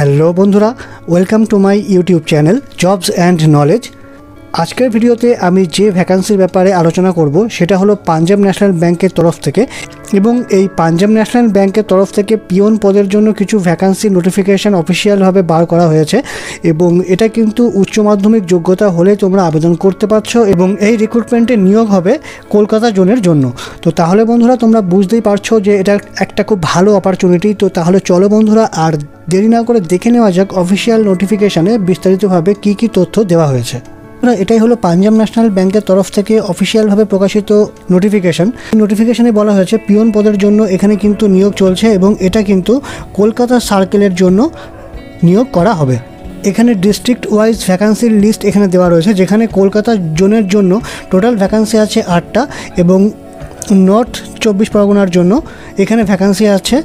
Hello বন্ধুরা। Welcome to my YouTube channel jobs and knowledge আজকের ভিডিওতে আমি যে ভ্যাকান্সির ব্যাপারে আলোচনা করব, সেটা হলো পাঞ্জাব ন্যাশনাল ব্যাংকের তরফ থেকে এবং এই পাঞ্জাব ন্যাশনাল ব্যাংকের তরফ থেকে পিওন পদের জন্য কিছু ভ্যাকান্সি নোটিফিকেশান অফিসিয়ালভাবে বার করা হয়েছে এবং এটা কিন্তু উচ্চ মাধ্যমিক যোগ্যতা হলে তোমরা আবেদন করতে পারছ এবং এই রিক্রুটমেন্টে নিয়োগ হবে কলকাতা জোনের জন্য। তো তাহলে বন্ধুরা, তোমরা বুঝতেই পারছ যে এটা একটা খুব ভালো অপরচুনিটি তো তাহলে চলো বন্ধুরা, আর দেরি না করে দেখে নেওয়া যাক অফিসিয়াল নোটিফিকেশানে বিস্তারিতভাবে কী কী তথ্য দেওয়া হয়েছে। বন্ধুরা, এটাই হলো পাঞ্জাব ন্যাশনাল ব্যাংকের তরফ থেকে অফিসিয়ালভাবে প্রকাশিত নোটিফিকেশন নোটিফিকেশনে বলা হয়েছে পিওন পদের জন্য এখানে কিন্তু নিয়োগ চলছে এবং এটা কিন্তু কলকাতা সার্কেলের জন্য নিয়োগ করা হবে। এখানে ডিস্ট্রিক্ট ওয়াইজ ভ্যাকান্সির লিস্ট এখানে দেওয়া রয়েছে যেখানে কলকাতা জোনের জন্য টোটাল ভ্যাকান্সি আছে আটটা এবং নর্থ চব্বিশ পরগনার জন্য এখানে ভ্যাকান্সি আছে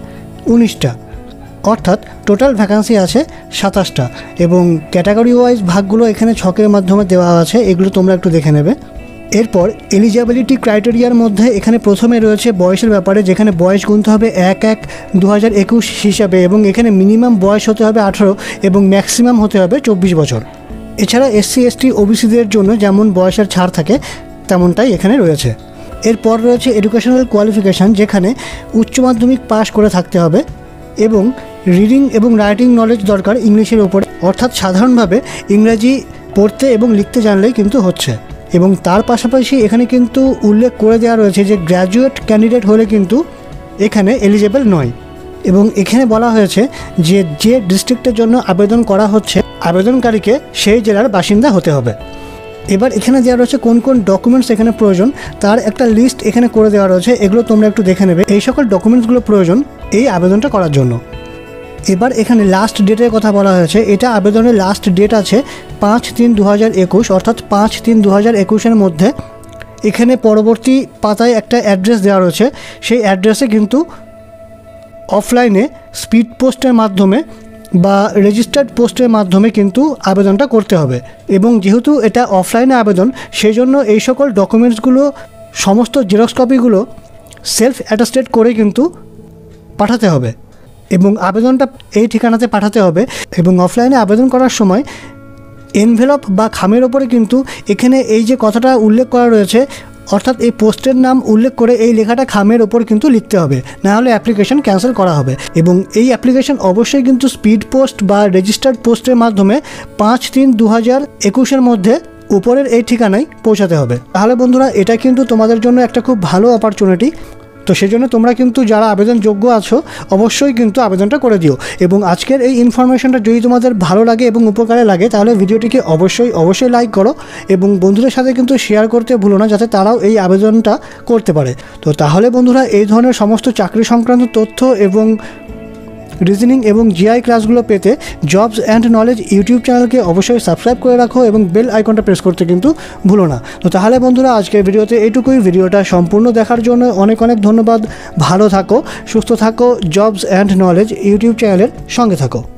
উনিশটা। অর্থাৎ টোটাল ভ্যাকান্সি আছে সাতাশটা এবং ক্যাটাগরি ওয়াইজ ভাগগুলো এখানে ছকের মাধ্যমে দেওয়া আছে, এগুলো তোমরা একটু দেখে নেবে। এরপর এলিজিবিলিটি ক্রাইটেরিয়ার মধ্যে এখানে প্রথমে রয়েছে বয়সের ব্যাপারে, যেখানে বয়স গুনতে হবে এক এক দু হিসাবে এবং এখানে মিনিমাম বয়স হতে হবে আঠারো এবং ম্যাক্সিমাম হতে হবে চব্বিশ বছর। এছাড়া এসসি এসটি ওবিসিদের জন্য যেমন বয়সের ছাড় থাকে, তেমনটাই এখানে রয়েছে। এরপর রয়েছে এডুকেশনাল কোয়ালিফিকেশান যেখানে উচ্চ মাধ্যমিক পাশ করে থাকতে হবে এবং রিডিং এবং রাইটিং নলেজ দরকার ইংলিশের ওপরে অর্থাৎ সাধারণভাবে ইংরাজি পড়তে এবং লিখতে জানলেই কিন্তু হচ্ছে। এবং তার পাশাপাশি এখানে কিন্তু উল্লেখ করে দেওয়া রয়েছে যে গ্র্যাজুয়েট ক্যান্ডিডেট হলে কিন্তু এখানে এলিজেবল নয়। এবং এখানে বলা হয়েছে যে যে ডিস্ট্রিক্টের জন্য আবেদন করা হচ্ছে, আবেদনকারীকে সেই জেলার বাসিন্দা হতে হবে। এবার এখানে দেওয়া রয়েছে কোন কোন ডকুমেন্টস এখানে প্রয়োজন। তার একটা লিস্ট এখানে করে দেওয়া রয়েছে। এগুলো তোমরা একটু দেখে নেবে। এই সকল ডকুমেন্টসগুলো প্রয়োজন এই আবেদনটা করার জন্য। এবার এখানে লাস্ট ডেটের কথা বলা হয়েছে। এটা আবেদনের লাস্ট ডেট আছে পাঁচ তিন দু হাজার একুশ, অর্থাৎ পাঁচ তিন দু হাজার একুশের মধ্যে। এখানে পরবর্তী পাতায় একটা অ্যাড্রেস দেওয়া রয়েছে। সেই অ্যাড্রেসে কিন্তু অফলাইনে স্পিড পোস্টের মাধ্যমে বা রেজিস্টার্ড পোস্টের মাধ্যমে কিন্তু আবেদনটা করতে হবে। এবং যেহেতু এটা অফলাইনে আবেদন সেই জন্য এই সকল ডকুমেন্টসগুলো সমস্ত জেরক্স কপিগুলো সেলফ অ্যাটাস্টেড করে কিন্তু পাঠাতে হবে। এবং আবেদনটা এই ঠিকানাতে পাঠাতে হবে এবং অফলাইনে আবেদন করার সময় এনভেলপ বা খামের ওপরে কিন্তু এখানে এই যে কথাটা উল্লেখ করা রয়েছে, অর্থাৎ এই পোস্টের নাম উল্লেখ করে এই লেখাটা খামের ওপর কিন্তু লিখতে হবে। না হলে অ্যাপ্লিকেশন ক্যান্সেল করা হবে এবং এই অ্যাপ্লিকেশন অবশ্যই কিন্তু স্পিড পোস্ট বা রেজিস্টার্ড পোস্টের মাধ্যমে পাঁচ তিন দু হাজার একুশের মধ্যে উপরের এই ঠিকানায় পৌঁছাতে হবে। তাহলে বন্ধুরা, এটা কিন্তু তোমাদের জন্য একটা খুব ভালো অপরচুনিটি তো সেই জন্য তোমরা কিন্তু যারা আবেদন যোগ্য আছো, অবশ্যই কিন্তু আবেদনটা করে দিও। এবং আজকের এই ইনফরমেশনটা যদি তোমাদের ভালো লাগে এবং উপকারে লাগে, তাহলে ভিডিওটিকে অবশ্যই অবশ্যই লাইক করো এবং বন্ধুদের সাথে কিন্তু শেয়ার করতে ভুলো না, যাতে তারাও এই আবেদনটা করতে পারে। তো তাহলে বন্ধুরা, এই ধরনের সমস্ত চাকরি সংক্রান্ত তথ্য এবং রিজনিং এবং জিআই ক্লাসগুলো পেতে জবস অ্যান্ড নলেজ ইউটিউব চ্যানেলকে অবশ্যই সাবস্ক্রাইব করে রাখো এবং বেল আইকনটা প্রেস করতে কিন্তু ভুলো না। তো তাহলে বন্ধুরা, আজকের ভিডিওতে এটুকুই ভিডিওটা সম্পূর্ণ দেখার জন্য অনেক অনেক ধন্যবাদ। ভালো থাকো, সুস্থ থাকো জবস অ্যান্ড নলেজ ইউটিউব চ্যানেলের সঙ্গে থাকো।